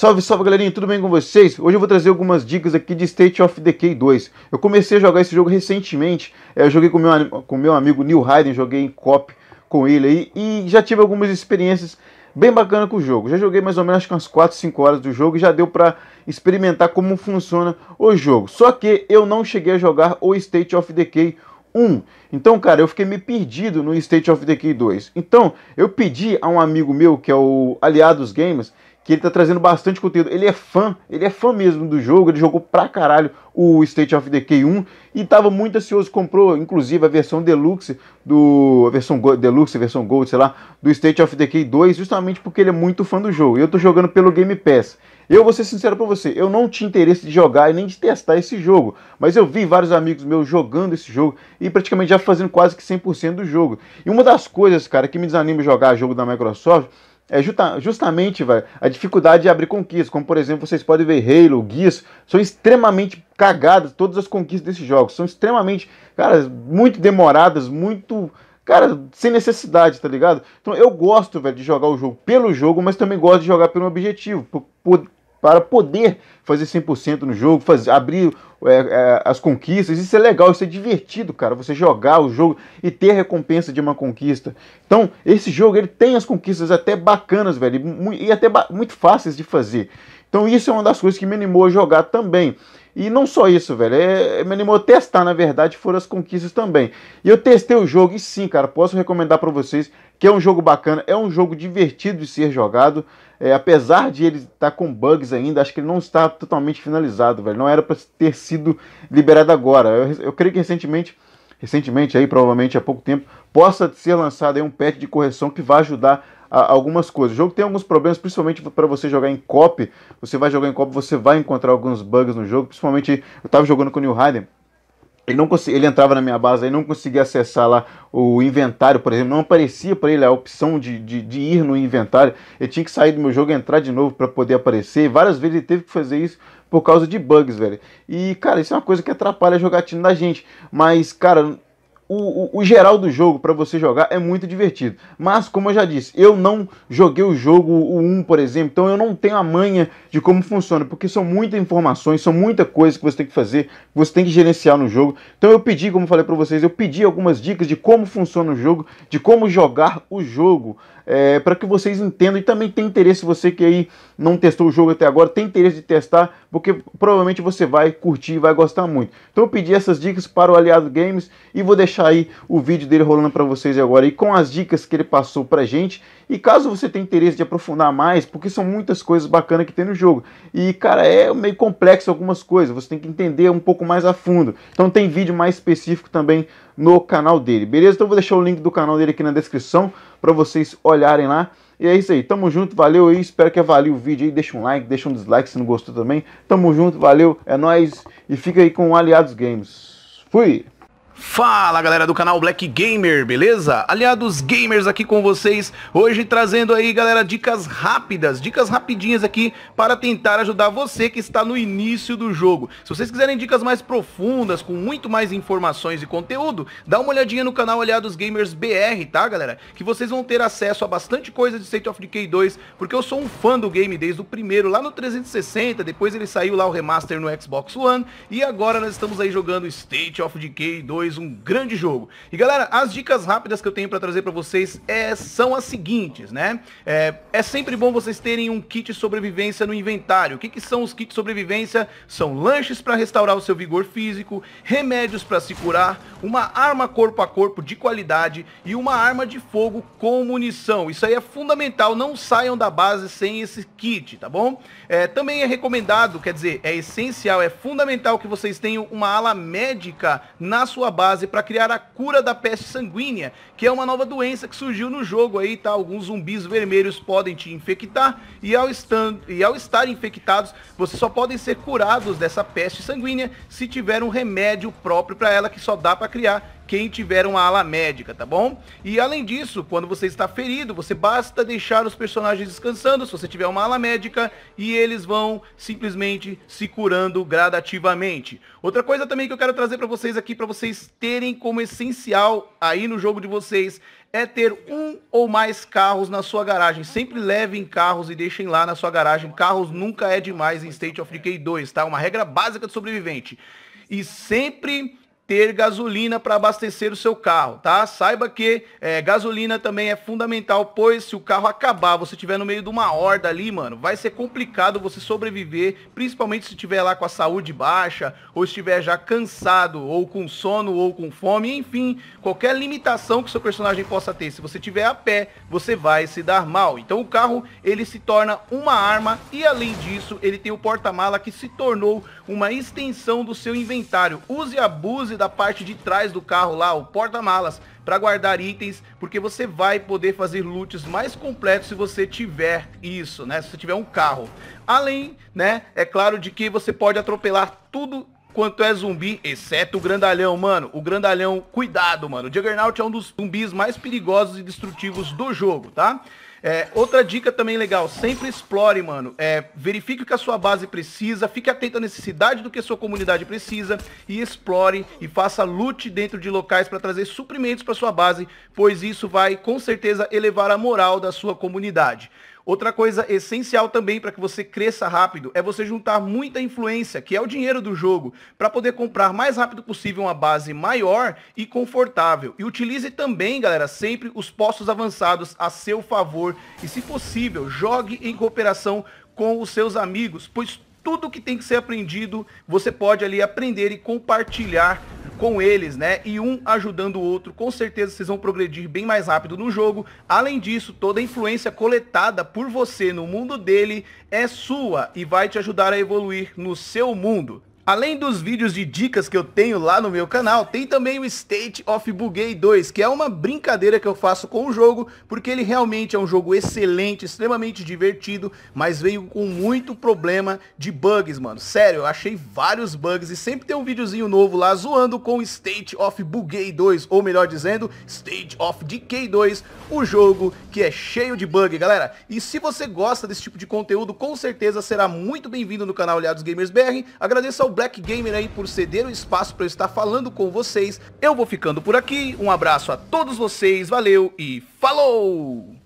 Salve, salve galerinha, tudo bem com vocês? Hoje eu vou trazer algumas dicas aqui de State of Decay 2. Eu comecei a jogar esse jogo recentemente, é, eu joguei com meu, com meu amigo Neil Hayden, joguei em cop com ele aí e já tive algumas experiências bem bacanas com o jogo. Já joguei mais ou menos umas 4, 5 horas do jogo e já deu para experimentar como funciona o jogo. Só que eu não cheguei a jogar o State of Decay 1. Então, cara, eu fiquei meio perdido no State of Decay 2. Então, eu pedi a um amigo meu, que é o Aliados Games, que ele tá trazendo bastante conteúdo. Ele é fã, ele é fã mesmo do jogo, ele jogou pra caralho o State of Decay 1 e tava muito ansioso, comprou inclusive a versão Deluxe do a versão Go, Deluxe, a versão Gold, sei lá, do State of Decay 2, justamente porque ele é muito fã do jogo. E eu tô jogando pelo Game Pass. Eu vou ser sincero para você, eu não tinha interesse de jogar e nem de testar esse jogo, mas eu vi vários amigos meus jogando esse jogo e praticamente já fazendo quase que 100% do jogo. E uma das coisas, cara, que me desanima jogar jogo da Microsoft é justa, justamente véio, a dificuldade de abrir conquistas, como por exemplo, vocês podem ver Halo, Gears, são extremamente cagadas todas as conquistas desses jogos, são extremamente, cara, muito demoradas, muito, cara, sem necessidade, tá ligado? Então eu gosto, velho, de jogar o jogo pelo jogo, mas também gosto de jogar pelo objetivo, por, por, para poder fazer 100% no jogo, fazer, abrir é, é, as conquistas. Isso é legal, isso é divertido, cara. Você jogar o jogo e ter a recompensa de uma conquista. Então, esse jogo ele tem as conquistas até bacanas, velho, e, e até muito fáceis de fazer. Então, isso é uma das coisas que me animou a jogar também. E não só isso, velho, é, me animou a testar, na verdade, foram as conquistas também. E eu testei o jogo e sim, cara, posso recomendar para vocês que é um jogo bacana, é um jogo divertido de ser jogado. É, apesar de ele estar tá com bugs ainda, acho que ele não está totalmente finalizado, velho. Não era para ter sido liberado agora. Eu, eu creio que recentemente, recentemente aí, provavelmente há pouco tempo, possa ser lançado aí um patch de correção que vai ajudar algumas coisas. O jogo tem alguns problemas, principalmente para você jogar em cop. Você vai jogar em cop, você vai encontrar alguns bugs no jogo. Principalmente, eu estava jogando com o New Hayden. Ele, não consegui, ele entrava na minha base e não conseguia acessar lá o inventário, por exemplo. Não aparecia para ele a opção de, de, de, ir no inventário. Ele tinha que sair do meu jogo e entrar de novo para poder aparecer. Várias vezes ele teve que fazer isso por causa de bugs, velho. E, cara, isso é uma coisa que atrapalha a jogatina da gente. Mas, cara, o, o, geral do jogo para você jogar é muito divertido. Mas, como eu já disse, eu não joguei o jogo, o 1, por exemplo, então eu não tenho a manha de como funciona, porque são muitas informações, são muita coisa que você tem que fazer, que você tem que gerenciar no jogo. Então eu pedi, como eu falei para vocês, eu pedi algumas dicas de como funciona o jogo, de como jogar o jogo é, para que vocês entendam e também tem interesse, você que aí não testou o jogo até agora, tem interesse de testar, porque provavelmente você vai curtir e vai gostar muito. Então eu pedi essas dicas para o Aliado Games e vou deixar aí o vídeo dele rolando para vocês agora e com as dicas que ele passou pra gente. E caso você tenha interesse de aprofundar mais, porque são muitas coisas bacanas que tem no jogo. E cara, é meio complexo algumas coisas, você tem que entender um pouco mais a fundo. Então tem vídeo mais específico também no canal dele, beleza? Então vou deixar o link do canal dele aqui na descrição para vocês olharem lá. E é isso aí, tamo junto, valeu aí, espero que avalie o vídeo aí, deixa um like, deixa um dislike se não gostou também. Tamo junto, valeu, é nóis e fica aí com Aliados Games. Fui! Fala galera do canal Black Gamer, beleza? Aliados gamers aqui com vocês, hoje trazendo aí galera dicas rápidas, dicas rapidinhas aqui para tentar ajudar você que está no início do jogo. Se vocês quiserem dicas mais profundas, com muito mais informações e conteúdo, dá uma olhadinha no canal Aliados Gamers BR, tá galera? Que vocês vão ter acesso a bastante coisa de State of Decay 2, porque eu sou um fã do game desde o primeiro, lá no 360, depois ele saiu lá o remaster no Xbox One, e agora nós estamos aí jogando State of Decay 2 2, um grande jogo. E galera, as dicas rápidas que eu tenho para trazer para vocês é, são as seguintes, né? É, é, sempre bom vocês terem um kit sobrevivência no inventário. O que, que são os kits sobrevivência? São lanches para restaurar o seu vigor físico, remédios para se curar, uma arma corpo a corpo de qualidade e uma arma de fogo com munição. Isso aí é fundamental, não saiam da base sem esse kit, tá bom? É, também é recomendado, quer dizer, é essencial, é fundamental que vocês tenham uma ala médica na sua base para criar a cura da peste sanguínea, que é uma nova doença que surgiu no jogo aí, tá? Alguns zumbis vermelhos podem te infectar e ao, estar, e ao estar infectados, vocês só podem ser curados dessa peste sanguínea se tiver um remédio próprio para ela que só dá para criar quem tiver uma ala médica, tá bom? E além disso, quando você está ferido, você basta deixar os personagens descansando, se você tiver uma ala médica, e eles vão simplesmente se curando gradativamente. Outra coisa também que eu quero trazer para vocês aqui, para vocês terem como essencial aí no jogo de vocês, é ter um ou mais carros na sua garagem. Sempre levem carros e deixem lá na sua garagem. Carros nunca é demais em State of Decay 2, tá? Uma regra básica de sobrevivente. E sempre ter gasolina para abastecer o seu carro, tá? Saiba que é, gasolina também é fundamental, pois se o carro acabar, você estiver no meio de uma horda ali, mano, vai ser complicado você sobreviver, principalmente se estiver lá com a saúde baixa, ou estiver já cansado, ou com sono, ou com fome, enfim, qualquer limitação que seu personagem possa ter. Se você estiver a pé, você vai se dar mal. Então o carro, ele se torna uma arma e além disso, ele tem o porta-mala que se tornou uma extensão do seu inventário. Use e abuse da parte de trás do carro lá, o porta-malas, para guardar itens, porque você vai poder fazer loots mais completos se você tiver isso, né? Se você tiver um carro. Além, né, é claro de que você pode atropelar tudo quanto é zumbi, exceto o grandalhão, mano. O grandalhão, cuidado, mano. O Juggernaut é um dos zumbis mais perigosos e destrutivos do jogo, tá? É, outra dica também legal, sempre explore, mano. É, verifique o que a sua base precisa, fique atento à necessidade do que a sua comunidade precisa e explore e faça loot dentro de locais para trazer suprimentos para sua base, pois isso vai com certeza elevar a moral da sua comunidade. Outra coisa essencial também para que você cresça rápido é você juntar muita influência, que é o dinheiro do jogo, para poder comprar mais rápido possível uma base maior e confortável. E utilize também, galera, sempre os postos avançados a seu favor e, se possível, jogue em cooperação com os seus amigos, pois tudo que tem que ser aprendido, você pode ali aprender e compartilhar com eles, né? E um ajudando o outro, com certeza vocês vão progredir bem mais rápido no jogo. Além disso, toda a influência coletada por você no mundo dele é sua e vai te ajudar a evoluir no seu mundo. Além dos vídeos de dicas que eu tenho lá no meu canal, tem também o State of Bugay 2, que é uma brincadeira que eu faço com o jogo, porque ele realmente é um jogo excelente, extremamente divertido, mas veio com muito problema de bugs, mano. Sério, eu achei vários bugs e sempre tem um videozinho novo lá zoando com State of Bugay 2, ou melhor dizendo, State of Decay 2, o jogo que é cheio de bug, galera. E se você gosta desse tipo de conteúdo, com certeza será muito bem-vindo no canal Aliados Gamers BR. Agradeço ao Black Gamer aí por ceder o espaço para eu estar falando com vocês. Eu vou ficando por aqui, um abraço a todos vocês, valeu e falou!